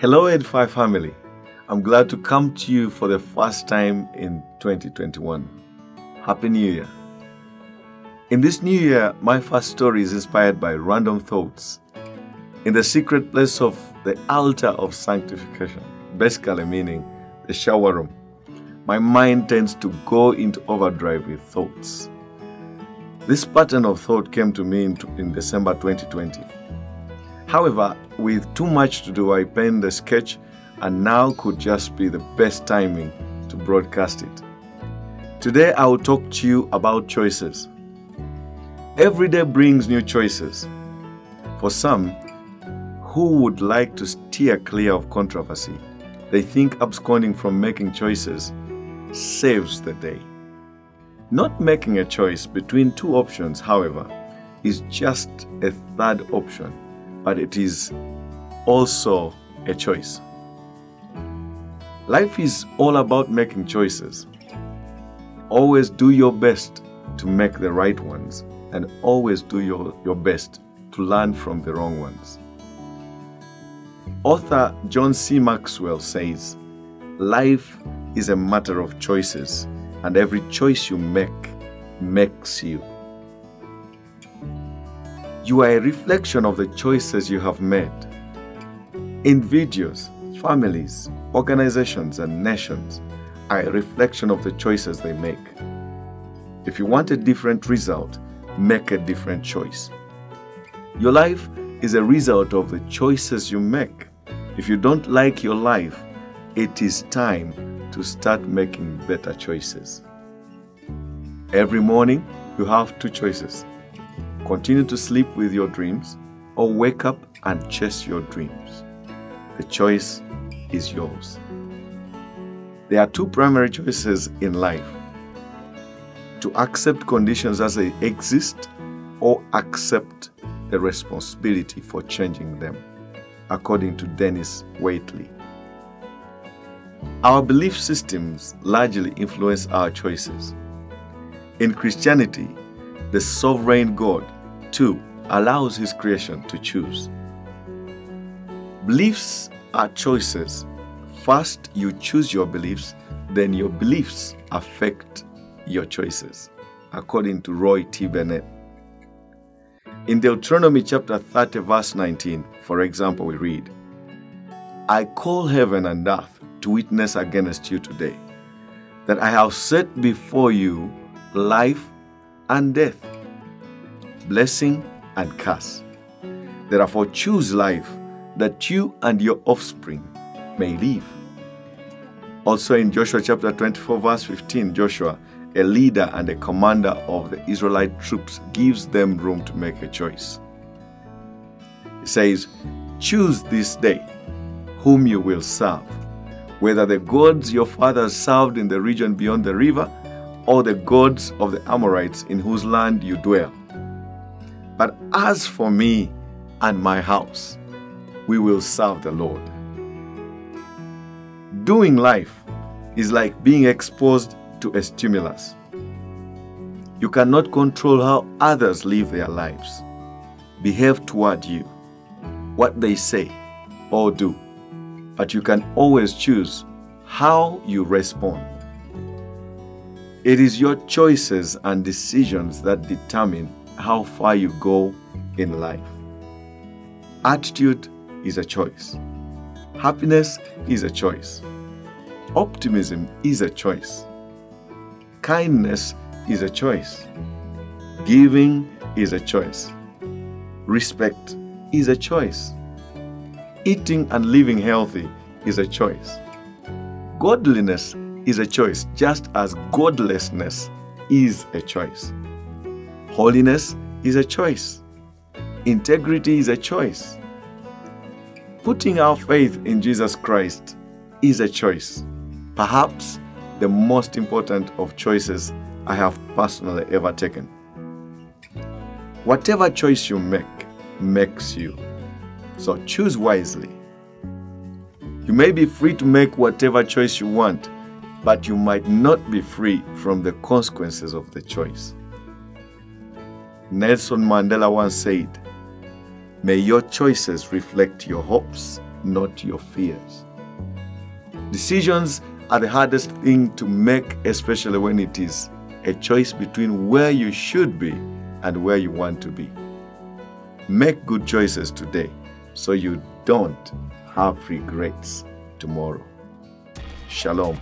Hello, Edify family. I'm glad to come to you for the first time in 2021. Happy New Year. In this new year, my first story is inspired by random thoughts in the secret place of the altar of sanctification, basically meaning the shower room. My mind tends to go into overdrive with thoughts. This pattern of thought came to me in, in December 2020. However, with too much to do, I penned a sketch and now could just be the best timing to broadcast it. Today, I will talk to you about choices. Every day brings new choices. For some, who would like to steer clear of controversy, they think absconding from making choices saves the day. Not making a choice between two options, however, is just a third option, but it is also a choice. Life is all about making choices. Always do your best to make the right ones, and always do your, your best to learn from the wrong ones. Author John C. Maxwell says, Life is a matter of choices, and every choice you make makes you. You are a reflection of the choices you have made. Individuals, families, organizations, and nations are a reflection of the choices they make. If you want a different result, make a different choice. Your life is a result of the choices you make. If you don't like your life, it is time to start making better choices. Every morning, you have two choices continue to sleep with your dreams or wake up and chase your dreams. The choice is yours. There are two primary choices in life to accept conditions as they exist or accept the responsibility for changing them, according to Dennis Waitley. Our belief systems largely influence our choices. In Christianity, the sovereign God, too, allows His creation to choose. Beliefs are choices. First, you choose your beliefs, then your beliefs affect your choices, according to Roy T. Bennett. In Deuteronomy chapter 30, verse 19, for example, we read, I call heaven and earth to witness against you today that I have set before you life and death, blessing and curse. Therefore, choose life that you and your offspring may live. Also in Joshua chapter 24, verse 15, Joshua, a leader and a commander of the Israelite troops, gives them room to make a choice. He says, Choose this day whom you will serve, whether the gods your fathers served in the region beyond the river or the gods of the Amorites in whose land you dwell. But as for me and my house, we will serve the Lord. Doing life is like being exposed to a stimulus. You cannot control how others live their lives, behave toward you, what they say or do, but you can always choose how you respond. It is your choices and decisions that determine how far you go in life. Attitude is a choice. Happiness is a choice. Optimism is a choice. Kindness is a choice. Giving is a choice. Respect is a choice. Eating and living healthy is a choice. Godliness is a choice, just as godlessness is a choice. Holiness is a choice. Integrity is a choice. Putting our faith in Jesus Christ is a choice. Perhaps the most important of choices I have personally ever taken. Whatever choice you make makes you. So choose wisely. You may be free to make whatever choice you want, but you might not be free from the consequences of the choice. Nelson Mandela once said, May your choices reflect your hopes not your fears. Decisions are the hardest thing to make, especially when it is a choice between where you should be and where you want to be. Make good choices today so you don't have regrets tomorrow. Shalom.